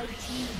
Red team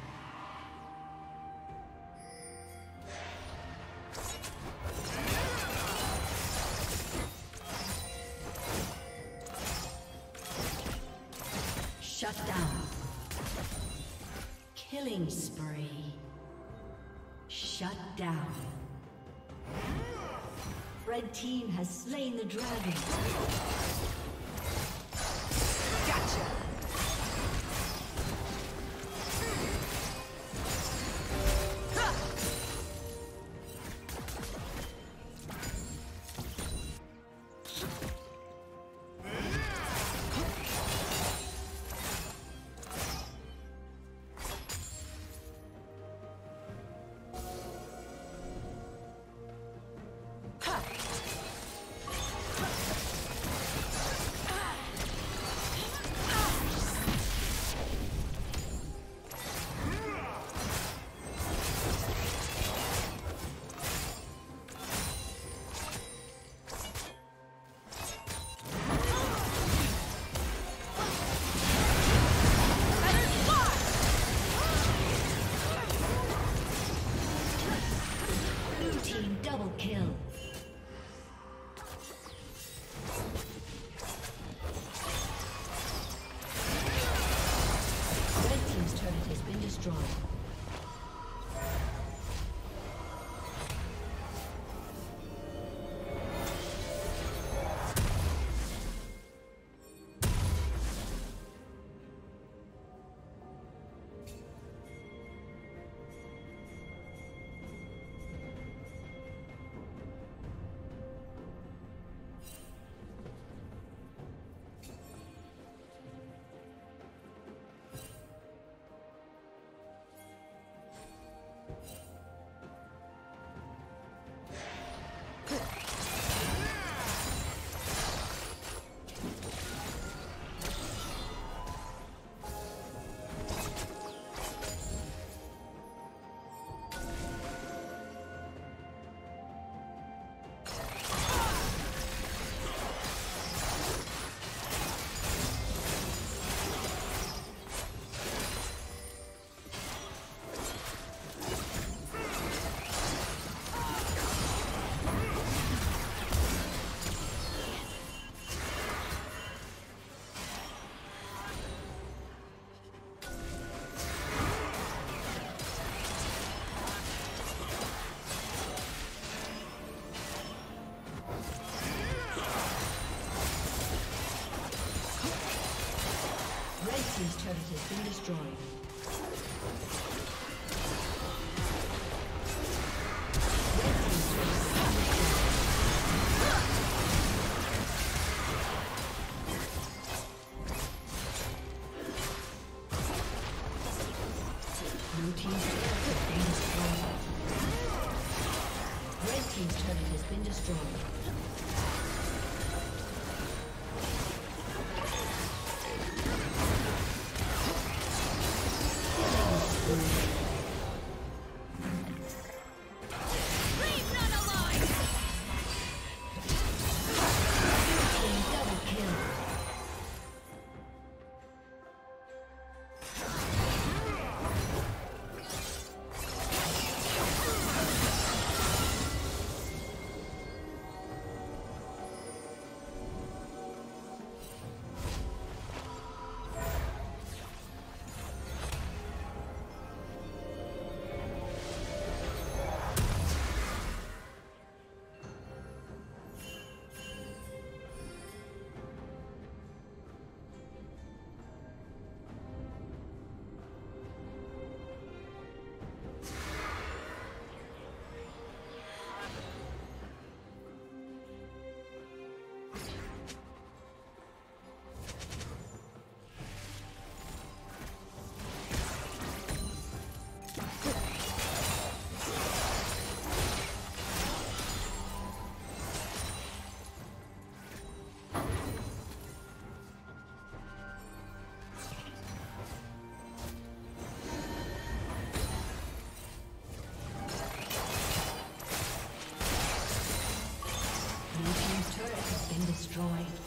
Destroyed.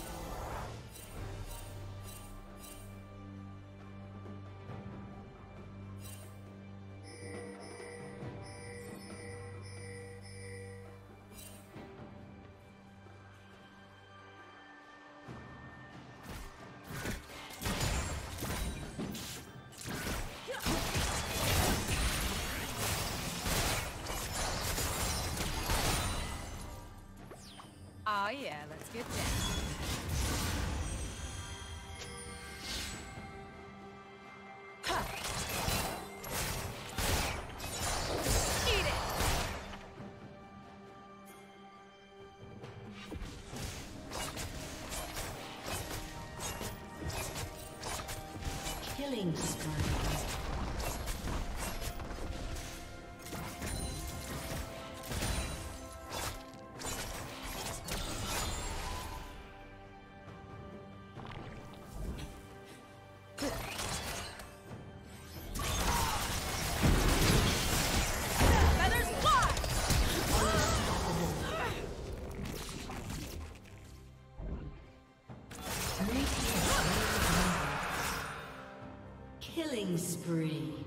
Killing Killing spree.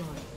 Destroyed.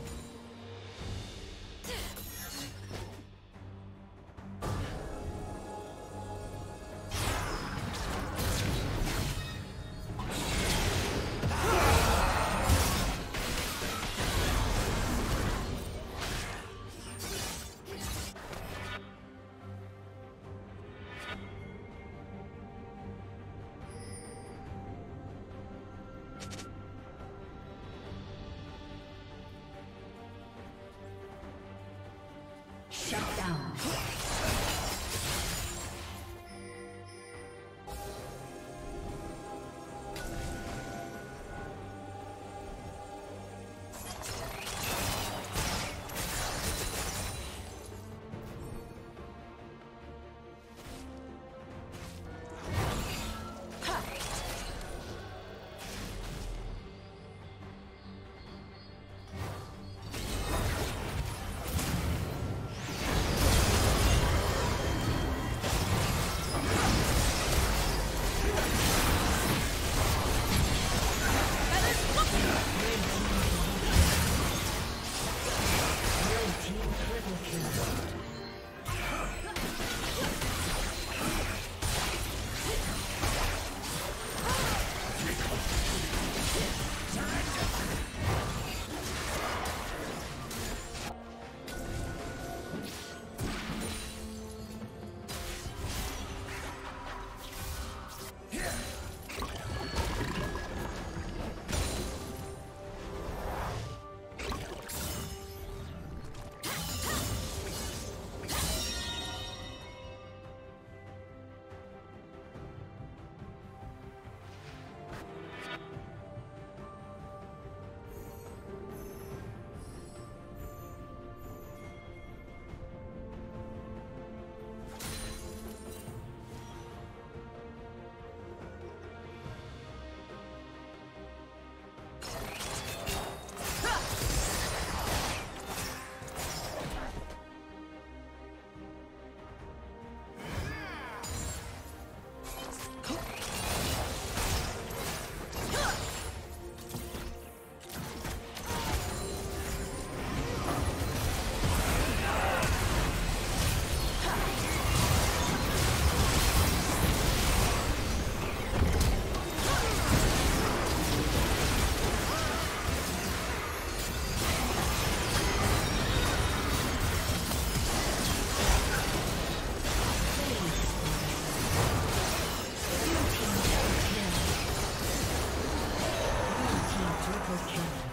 Dragon.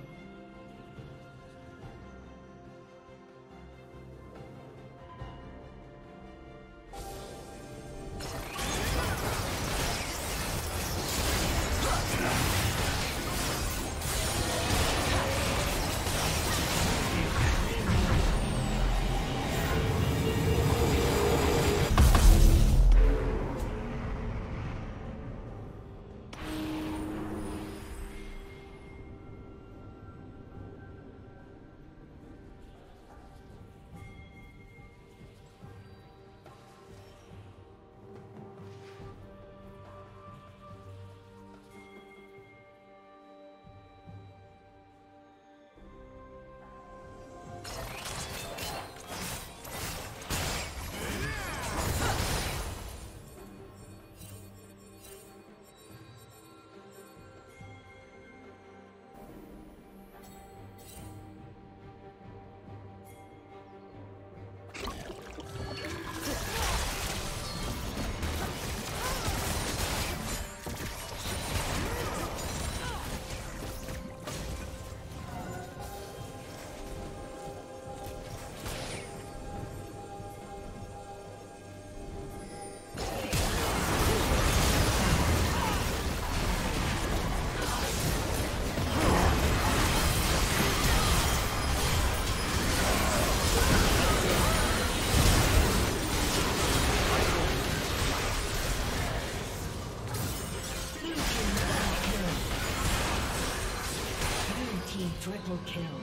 Kill.